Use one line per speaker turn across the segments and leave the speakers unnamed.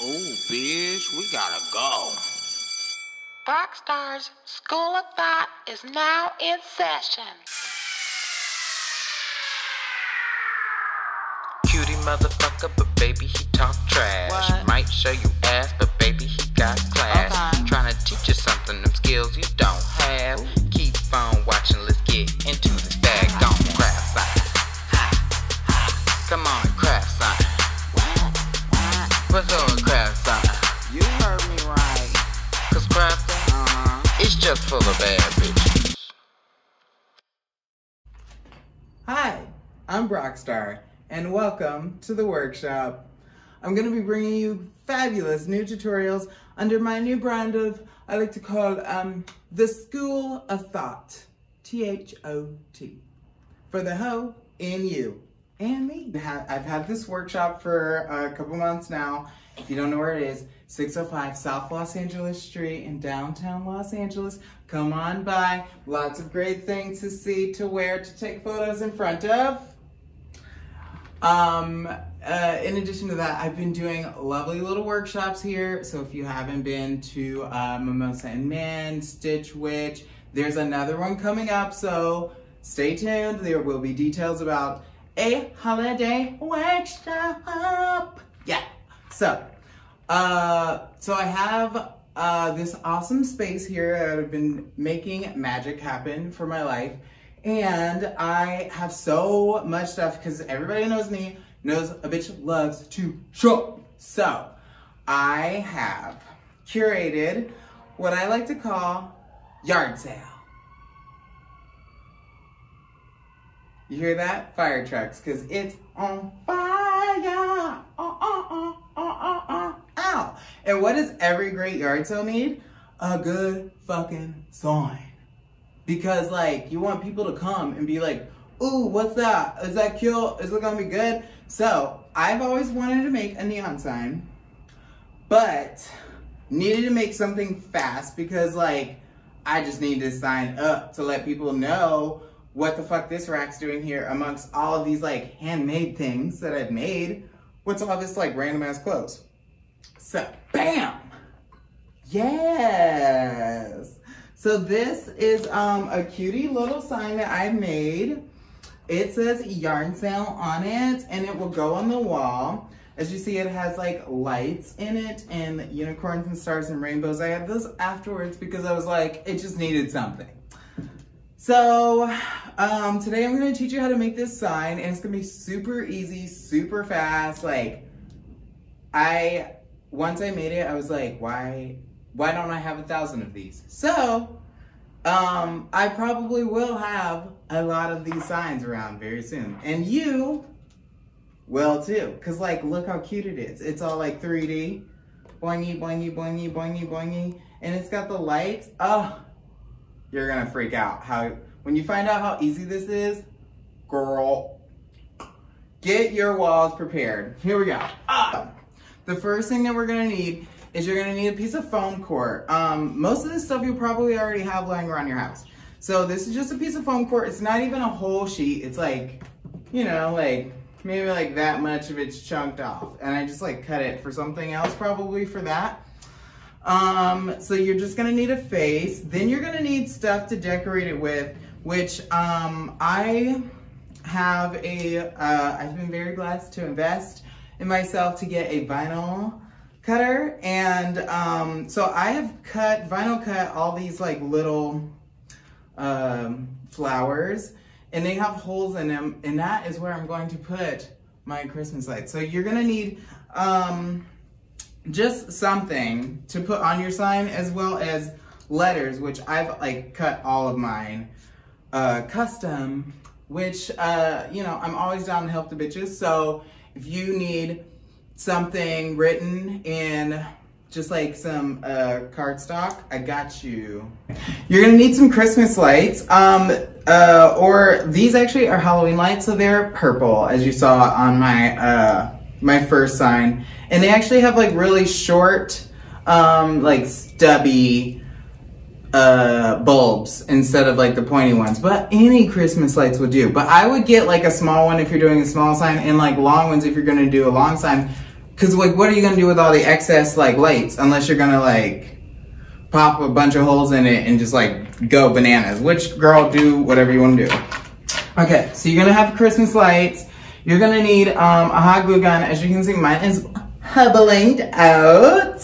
Ooh, bitch, we gotta go.
Brockstar's School of Thought is now in session.
Cutie motherfucker, but baby he talk trash.
What?
Might show you ass, but baby he got class.
Okay.
Trying to teach you something, them skills you don't have. Keep on watching, let's get into this bag. Don't craft sign. Come on, craft sign. What's up, just bad bitches.
Hi, I'm Brockstar, and welcome to the workshop. I'm going to be bringing you fabulous new tutorials under my new brand of, I like to call um, the School of Thought, T-H-O-T, for the hoe in you and me. I've had this workshop for a couple months now. If you don't know where it is, 605 South Los Angeles Street in downtown Los Angeles. Come on by. Lots of great things to see, to wear, to take photos in front of. Um, uh, in addition to that, I've been doing lovely little workshops here. So if you haven't been to uh, Mimosa and Man, Stitch Witch, there's another one coming up. So stay tuned. There will be details about a holiday workshop. So, uh, so I have uh, this awesome space here that I've been making magic happen for my life. And I have so much stuff because everybody knows me, knows a bitch loves to shop. So I have curated what I like to call yard sale. You hear that? Fire trucks, because it's on fire. Uh, uh, uh, uh, uh, uh. Ow. And what does every great yard sale need? A good fucking sign. Because like you want people to come and be like, ooh, what's that? Is that cute? Is it gonna be good? So I've always wanted to make a neon sign, but needed to make something fast because like I just need to sign up to let people know what the fuck this rack's doing here amongst all of these like handmade things that I've made. What's all this like random ass clothes? So bam! Yes! So this is um, a cutie little sign that I made. It says yarn sale on it and it will go on the wall. As you see, it has like lights in it and unicorns and stars and rainbows. I had those afterwards because I was like, it just needed something. So um, today I'm gonna teach you how to make this sign and it's gonna be super easy, super fast. Like I, once I made it, I was like, why, why don't I have a thousand of these? So um, I probably will have a lot of these signs around very soon. And you will too. Cause like, look how cute it is. It's all like 3D. Boingy, boingy, boingy, boingy, boingy. And it's got the lights. Oh, you're gonna freak out. How When you find out how easy this is, girl, get your walls prepared. Here we go. Ah. The first thing that we're gonna need is you're gonna need a piece of foam core. Um, most of this stuff you'll probably already have lying around your house. So this is just a piece of foam core. It's not even a whole sheet. It's like, you know, like maybe like that much of it's chunked off. And I just like cut it for something else probably for that. Um, so you're just gonna need a face. Then you're gonna need stuff to decorate it with, which um, I have a, uh, I've been very blessed to invest in myself to get a vinyl cutter. And um, so I have cut, vinyl cut all these like little um, flowers and they have holes in them. And that is where I'm going to put my Christmas lights. So you're gonna need um, just something to put on your sign as well as letters, which I've like cut all of mine uh, custom, which, uh, you know, I'm always down to help the bitches. So if you need something written in just like some uh, cardstock, I got you. You're gonna need some Christmas lights, um, uh, or these actually are Halloween lights, so they're purple, as you saw on my uh, my first sign. And they actually have like really short, um, like stubby uh, bulbs instead of like the pointy ones. But any Christmas lights would do. But I would get like a small one if you're doing a small sign and like long ones if you're gonna do a long sign cause like, what are you gonna do with all the excess like lights unless you're gonna like pop a bunch of holes in it and just like go bananas. Which girl, do whatever you wanna do. Okay, so you're gonna have Christmas lights. You're gonna need um, a hot glue gun. As you can see, mine is hubbling out.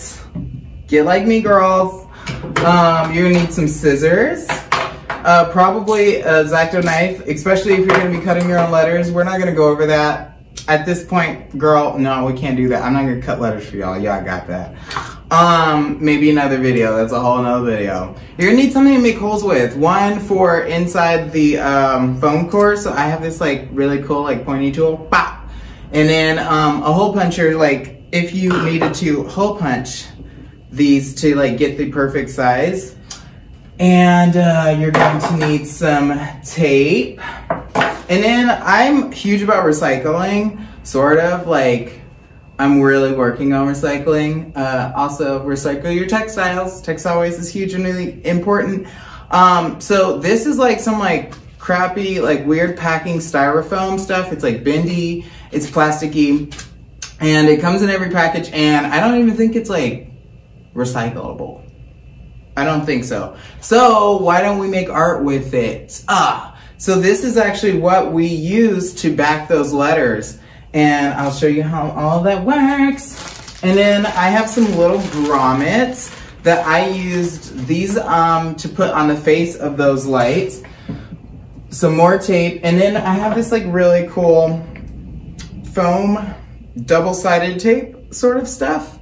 Get like me, girls. Um, you're gonna need some scissors. Uh, probably a X-Acto knife, especially if you're gonna be cutting your own letters. We're not gonna go over that. At this point, girl, no, we can't do that. I'm not gonna cut letters for y'all. Y'all got that. Um, maybe another video. That's a whole nother video. You're gonna need something to make holes with. One for inside the um, foam core. So I have this like really cool like pointy tool. And then um, a hole puncher. Like if you needed to hole punch these to like get the perfect size. And uh, you're going to need some tape. And then I'm huge about recycling, sort of like I'm really working on recycling. Uh, also, recycle your textiles. Textile waste is huge and really important. Um, so this is like some like crappy, like weird packing styrofoam stuff. It's like bendy, it's plasticky, and it comes in every package. And I don't even think it's like recyclable. I don't think so. So why don't we make art with it? Ah, so this is actually what we use to back those letters. And I'll show you how all that works. And then I have some little grommets that I used these um, to put on the face of those lights. Some more tape. And then I have this like really cool foam double-sided tape sort of stuff.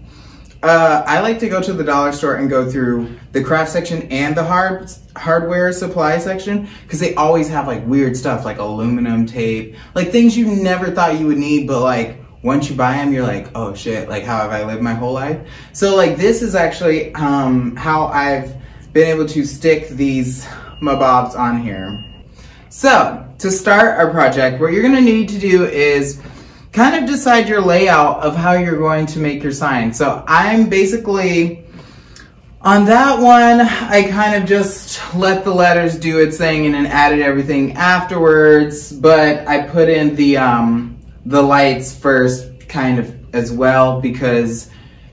Uh, I like to go to the dollar store and go through the craft section and the hard hardware supply section because they always have like weird stuff like aluminum tape, like things you never thought you would need, but like once you buy them, you're like, oh shit, like how have I lived my whole life? So like this is actually um, how I've been able to stick these mabobs on here. So to start our project, what you're gonna need to do is kind of decide your layout of how you're going to make your sign. So I'm basically, on that one, I kind of just let the letters do its thing and then added everything afterwards, but I put in the, um, the lights first kind of as well because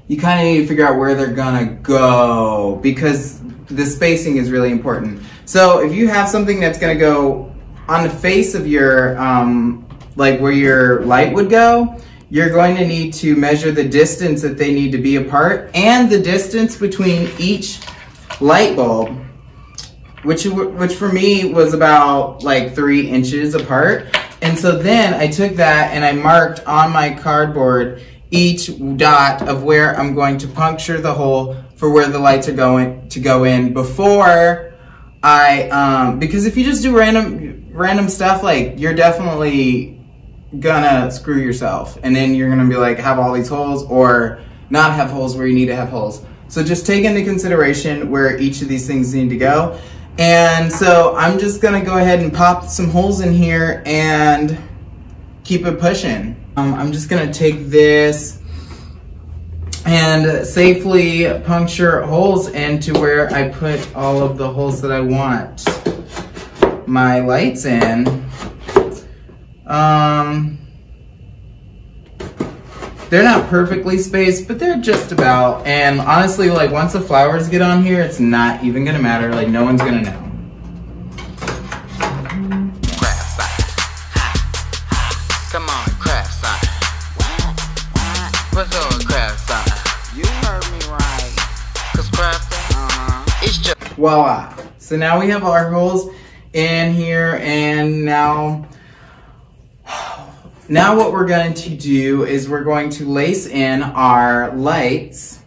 you kind of need to figure out where they're gonna go because the spacing is really important. So if you have something that's gonna go on the face of your um, like where your light would go, you're going to need to measure the distance that they need to be apart and the distance between each light bulb, which, which for me was about like three inches apart. And so then I took that and I marked on my cardboard each dot of where I'm going to puncture the hole for where the lights are going to go in before I, um, because if you just do random, random stuff, like you're definitely gonna screw yourself and then you're gonna be like have all these holes or not have holes where you need to have holes. So just take into consideration where each of these things need to go. And so I'm just gonna go ahead and pop some holes in here and keep it pushing. Um, I'm just gonna take this and safely puncture holes into where I put all of the holes that I want my lights in. Um, they're not perfectly spaced, but they're just about. And honestly, like once the flowers get on here, it's not even gonna matter. Like no one's gonna know.
Craft sign. Come on, craft sign. What's up, craft sign?
You heard me right.
Cause crafting, it's just
Voila. So now we have our holes in here and now now what we're going to do is we're going to lace in our lights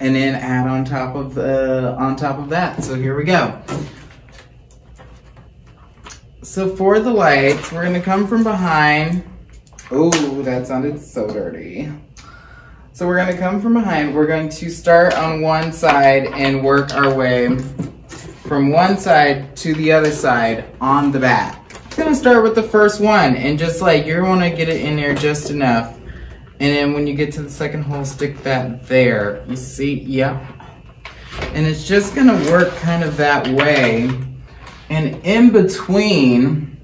and then add on top of the on top of that. So here we go. So for the lights, we're gonna come from behind. Oh, that sounded so dirty. So we're gonna come from behind. We're going to start on one side and work our way from one side to the other side on the back gonna start with the first one and just like you're gonna get it in there just enough. And then when you get to the second hole stick that there. You see? Yep. And it's just gonna work kind of that way. And in between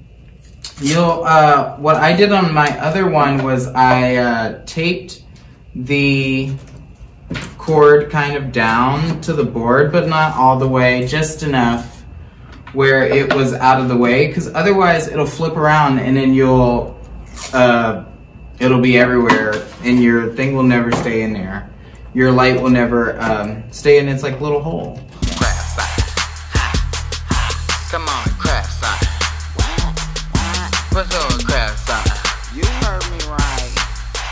you'll uh what I did on my other one was I uh, taped the cord kind of down to the board, but not all the way, just enough where it was out of the way, because otherwise it'll flip around and then you'll, uh, it'll be everywhere and your thing will never stay in there. Your light will never um, stay in its like little hole.
Come on, craft side. What's on craft side?
You heard me right.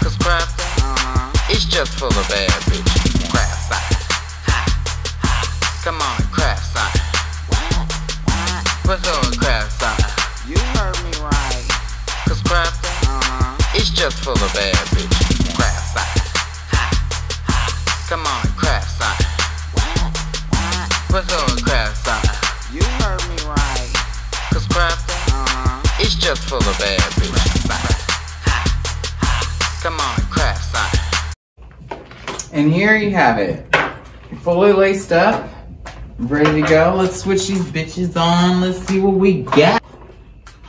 Cause crafting,
Uh-huh.
it's just full of bad bitches. Craft side. Come on, craft side. What's on craft side?
You heard me right.
Cause crafting,
Uh-huh.
it's just full of bad bitches. Craft side. Come on, craft side. What? What? What's on craft side?
You heard me right.
Cause crafting,
Uh-huh.
it's just full of bad bitches. Come on, craft side.
And here you have it. Fully laced up, ready to go. Let's switch these bitches on. Let's see what we get.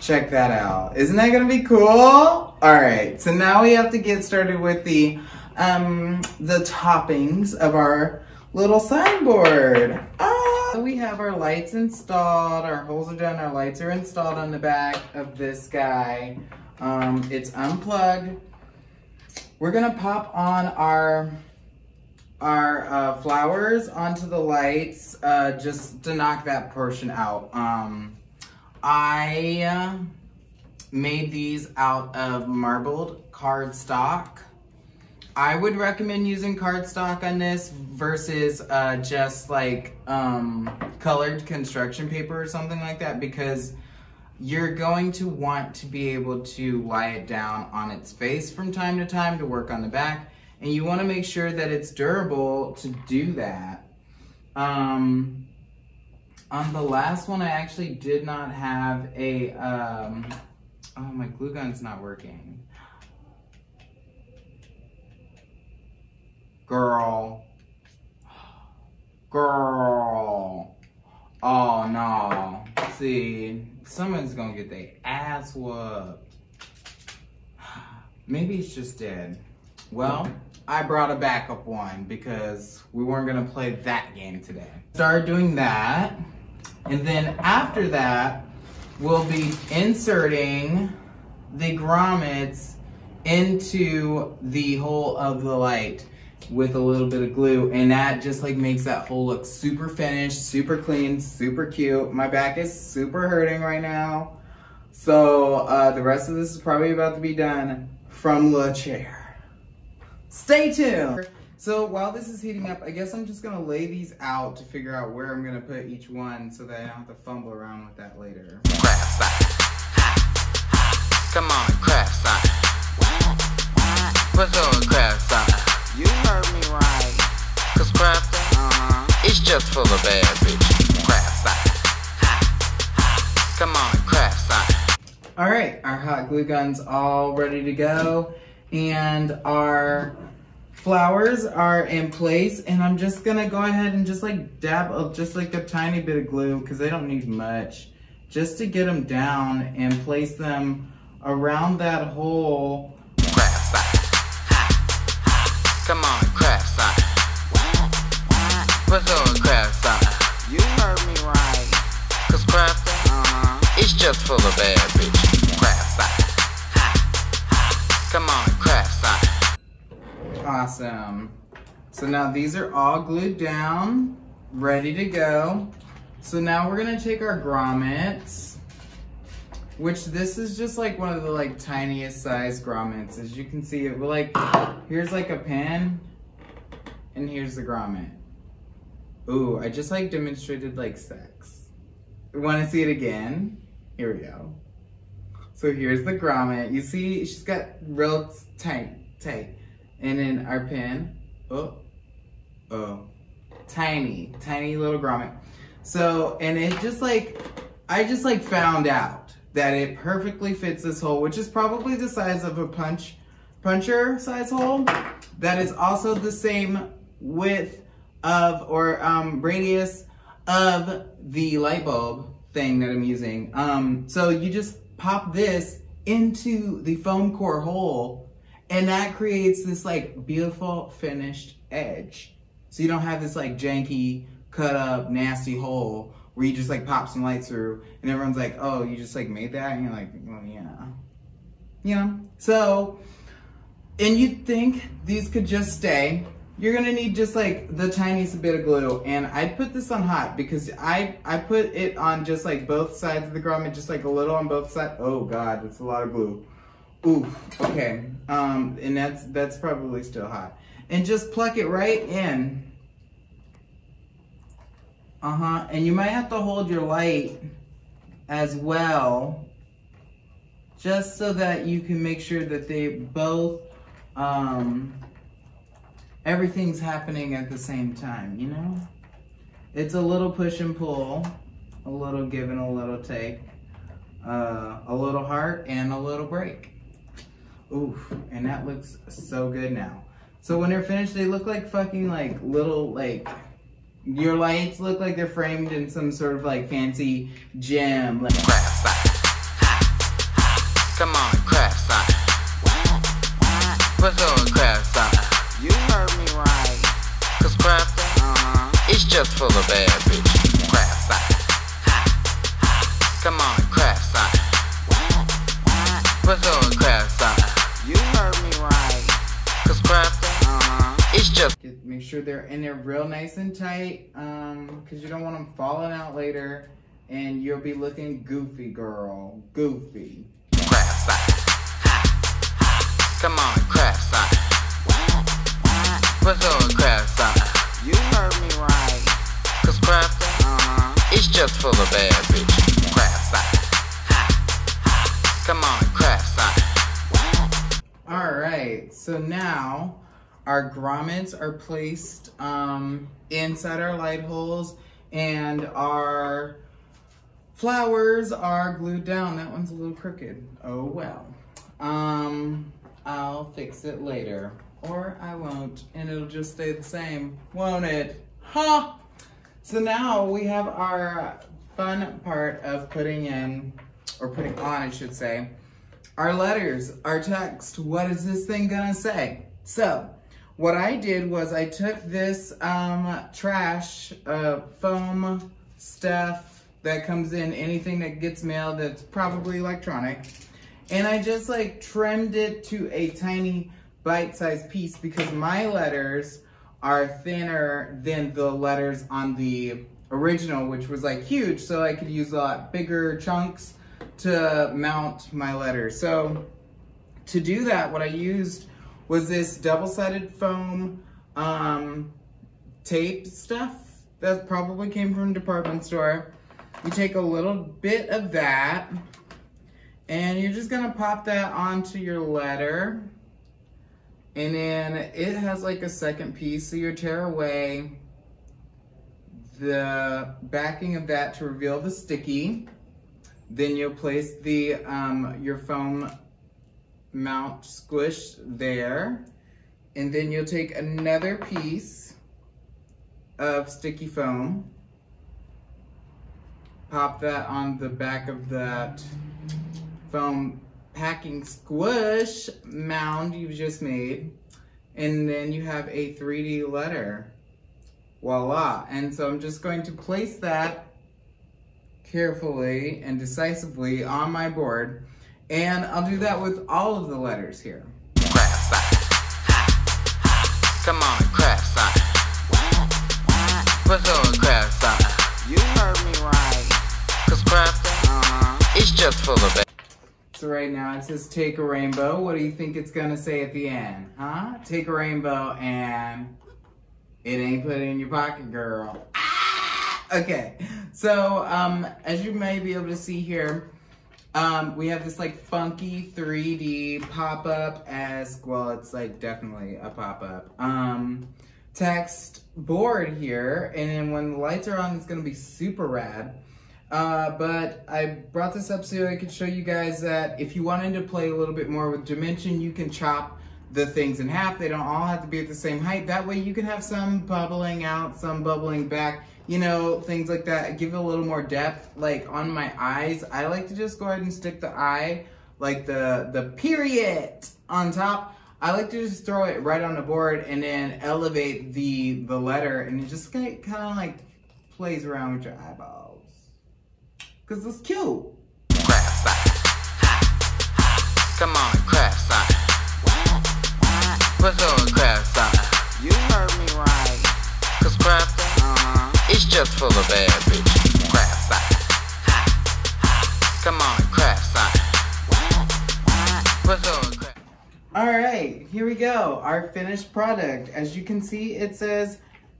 Check that out. Isn't that gonna be cool? All right, so now we have to get started with the um the toppings of our little signboard. Ah! So we have our lights installed, our holes are done, our lights are installed on the back of this guy. Um, it's unplugged. We're gonna pop on our our uh, flowers onto the lights uh, just to knock that portion out. Um, I uh, made these out of marbled cardstock. I would recommend using cardstock on this versus uh, just like um, colored construction paper or something like that because you're going to want to be able to lie it down on its face from time to time to work on the back and you want to make sure that it's durable to do that. Um, on the last one, I actually did not have a, um, oh, my glue gun's not working. Girl. Girl. Oh, no. See, someone's gonna get their ass whooped. Maybe it's just dead. Well, I brought a backup one because we weren't gonna play that game today. Start doing that, and then after that, we'll be inserting the grommets into the hole of the light with a little bit of glue and that just like makes that hole look super finished, super clean, super cute. My back is super hurting right now. So uh, the rest of this is probably about to be done from the chair. Stay tuned. So while this is heating up, I guess I'm just gonna lay these out to figure out where I'm gonna put each one so that I don't have to fumble around with that later.
Craft side. Come on, craft side. What's on craft side?
You heard me right.
Cause crafting,
Uh-huh.
it's just full of bad bitches. Craft side. Come on, craft side.
All right, our hot glue gun's all ready to go and our flowers are in place and I'm just gonna go ahead and just like dab of just like a tiny bit of glue because they don't need much just to get them down and place them around that hole.
Craft side. Come on, craft side. What's on craft side?
You heard me right.
Cause crafting,
Uh-huh.
it's just full of bad bitches. Craft side. Come on, craft side.
Awesome. So now these are all glued down, ready to go. So now we're gonna take our grommets, which this is just like one of the like tiniest size grommets. As you can see, it will like, here's like a pen, and here's the grommet. Ooh, I just like demonstrated like sex. Wanna see it again? Here we go. So here's the grommet. You see, she's got real tight, tight. And then our pen, oh, oh, tiny, tiny little grommet. So, and it just like, I just like found out that it perfectly fits this hole, which is probably the size of a punch, puncher size hole. That is also the same width of, or um, radius of the light bulb thing that I'm using. Um, so you just pop this into the foam core hole And that creates this like beautiful finished edge. So you don't have this like janky, cut up, nasty hole where you just like pop some lights through and everyone's like, oh, you just like made that? And you're like, well, yeah. You know? So, and you think these could just stay. You're gonna need just like the tiniest bit of glue. And I put this on hot because I, I put it on just like both sides of the grommet, just like a little on both sides. Oh God, that's a lot of glue. Ooh, okay. Um, and that's, that's probably still hot. And just pluck it right in. Uh-huh, and you might have to hold your light as well, just so that you can make sure that they both, um, everything's happening at the same time, you know? It's a little push and pull, a little give and a little take, uh, a little heart and a little break. Oof, and that looks so good now. So when they're finished, they look like fucking like little like, your lights look like they're framed in some sort of like fancy gem. Like,
Craft sign. Come on, craft sign. What's on craft sign?
You heard me right.
Cause crafting
Uh-huh.
is just full of bad bitches. Cause
Uh-huh.
is just
get, make sure they're in there real nice and tight, um, cause you don't want them falling out later and you'll be looking goofy, girl. Goofy.
craft sign. Come on, craft sign. What's on craft sign?
You heard me right.
Cause crafting
Uh-huh.
is just full of bad bitches. Craft sign. Come on, craft sign.
All right, so now our grommets are placed um, inside our light holes and our flowers are glued down. That one's a little crooked. Oh well. Um, I'll fix it later. Or I won't, and it'll just stay the same, won't it? Huh! So now we have our fun part of putting in, or putting on, I should say, our letters, our text. What is this thing gonna say? So, what I did was I took this um, trash, uh, foam stuff that comes in anything that gets mailed that's probably electronic, and I just like trimmed it to a tiny bite-sized piece because my letters are thinner than the letters on the original, which was like huge, so I could use a lot bigger chunks to mount my letter. So to do that, what I used was this double-sided foam um, tape stuff that probably came from a department store. You take a little bit of that and you're just gonna pop that onto your letter. And then it has like a second piece, so you tear away the backing of that to reveal the sticky. Then you'll place the um, your foam mount squish there. And then you'll take another piece of sticky foam. Pop that on the back of that foam packing squish mound you've just made. And then you have a 3D letter. Voila. And so I'm just going to place that carefully and decisively on my board. And I'll do that with all of the letters here.
Craft sign. Come on, craft sign. What's on craft sign?
You heard me right.
Cause crafting
Uh-huh.
is just full of it.
So right now it says take a rainbow. What do you think it's gonna say at the end? Huh? Take a rainbow and it ain't put it in your pocket, girl. Ah! Okay, so um, as you may be able to see here, um, we have this like funky 3D pop-up as, well, it's like definitely a pop-up, um, text board here. And then when the lights are on, it's gonna be super rad. Uh, but I brought this up so I could show you guys that if you wanted to play a little bit more with dimension, you can chop the things in half. They don't all have to be at the same height. That way you can have some bubbling out, some bubbling back, you know, things like that. Give it a little more depth. Like on my eyes, I like to just go ahead and stick the eye, like the, the period on top. I like to just throw it right on the board and then elevate the the letter and it just kind of like plays around with your eyeballs. Cause it's cute.
Craft sign. Come on, craft sign. What's up, craft sign?
You heard me right.
Cause crafting,
Uh-huh.
It's just full of bad bitches. Craft sign. Come on, sign. What's craft?
All right, here we go. Our finished product. As you can see, it says,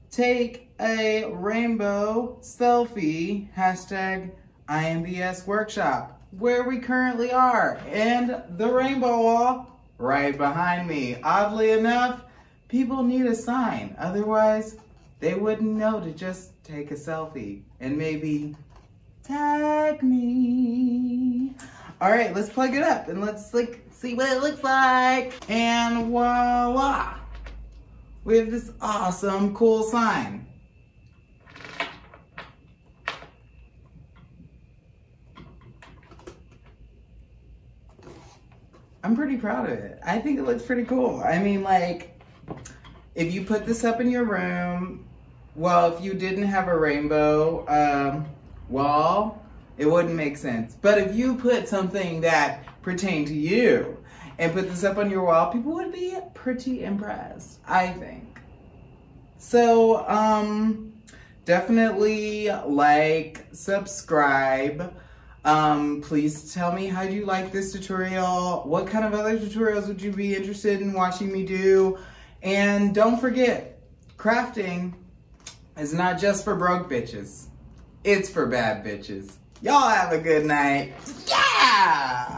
take a rainbow selfie, hashtag IMBS workshop, where we currently are, and the rainbow wall right behind me. Oddly enough, people need a sign. Otherwise, they wouldn't know to just take a selfie and maybe tag me. All right, let's plug it up and let's like see what it looks like. And voila, we have this awesome, cool sign. I'm pretty proud of it. I think it looks pretty cool. I mean, like, if you put this up in your room, well, if you didn't have a rainbow um, wall, it wouldn't make sense. But if you put something that pertained to you and put this up on your wall, people would be pretty impressed, I think. So, um, definitely like, subscribe. Um, please tell me how you like this tutorial. What kind of other tutorials would you be interested in watching me do? And don't forget, crafting is not just for broke bitches. It's for bad bitches. Y'all have a good night. Yeah!